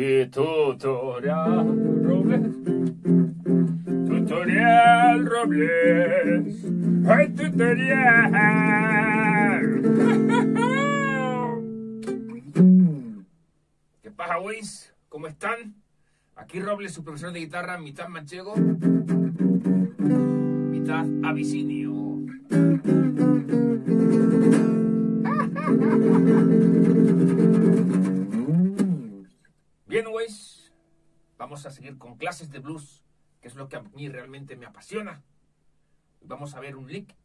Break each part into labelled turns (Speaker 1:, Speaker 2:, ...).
Speaker 1: Y tutorial Robles, tutorial Robles, el tutorial. ¿Qué pasa, Waze? ¿Cómo están? Aquí Robles, su profesor de guitarra, mitad manchego, mitad abisinio. Vamos a seguir con clases de blues, que es lo que a mí realmente me apasiona. Vamos a ver un lick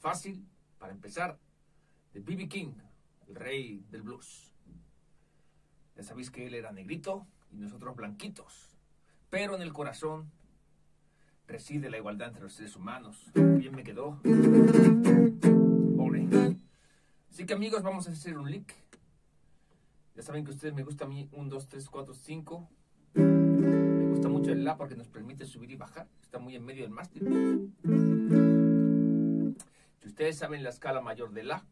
Speaker 1: fácil para empezar de B.B. King, el rey del blues. Ya sabéis que él era negrito y nosotros blanquitos, pero en el corazón reside la igualdad entre los seres humanos. Bien me quedó. Pobre. Así que amigos, vamos a hacer un lick. Ya saben que a ustedes me gusta a mí 1, 2, 3, 4, 5. Mucho el La porque nos permite subir y bajar. Está muy en medio del mástil. Si ustedes saben la escala mayor de La,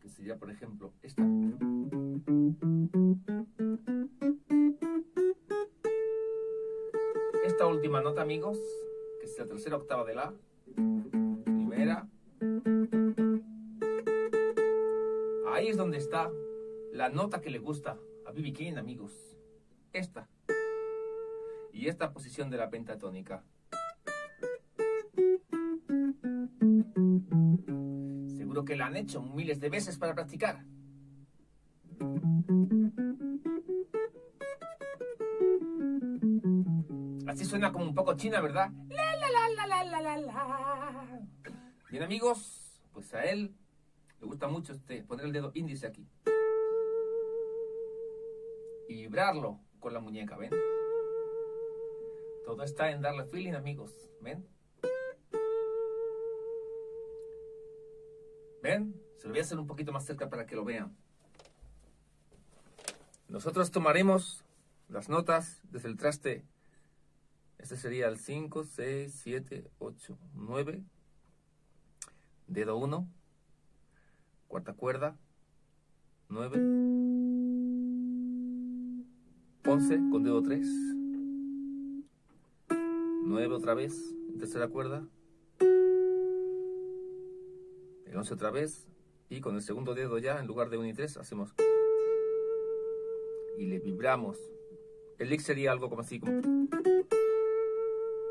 Speaker 1: que sería por ejemplo esta. Esta última nota, amigos, que es la tercera octava de La, primera. Ahí es donde está la nota que le gusta a B.B. King, amigos. Esta. Y esta posición de la pentatónica. Seguro que la han hecho miles de veces para practicar. Así suena como un poco china, ¿verdad? La, la, la, la, la, la, la. Bien, amigos, pues a él le gusta mucho este, poner el dedo índice aquí. Y vibrarlo con la muñeca, ¿ven? Todo está en darle feeling, amigos. ¿Ven? ¿Ven? Se lo voy a hacer un poquito más cerca para que lo vean. Nosotros tomaremos las notas desde el traste. Este sería el 5, 6, 7, 8, 9. Dedo 1. Cuarta cuerda. 9. 11 con dedo 3. 9 otra vez. Tercera cuerda. El 11 otra vez. Y con el segundo dedo ya, en lugar de 1 y 3, hacemos. Y le vibramos. El lick sería algo como así. Como...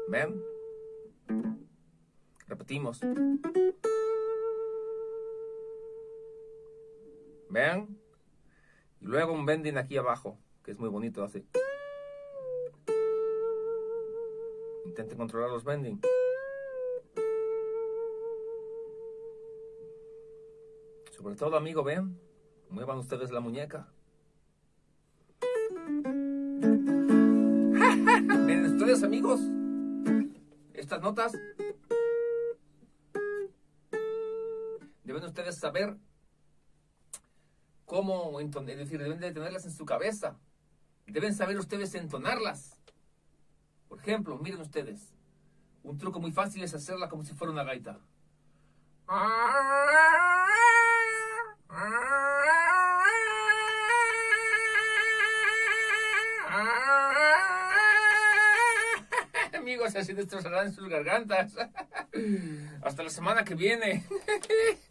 Speaker 1: ¿Ven? Repetimos. ¿Ven? Y luego un bending aquí abajo, que es muy bonito así. Intenten controlar los bending. Sobre todo, amigo, ven. Muevan ustedes la muñeca. Ven ustedes, amigos. Estas notas deben ustedes saber cómo entonar, es decir, deben de tenerlas en su cabeza. Deben saber ustedes entonarlas. Ejemplo, miren ustedes. Un truco muy fácil es hacerla como si fuera una gaita. Amigos, así destrozarán sus gargantas. Hasta la semana que viene.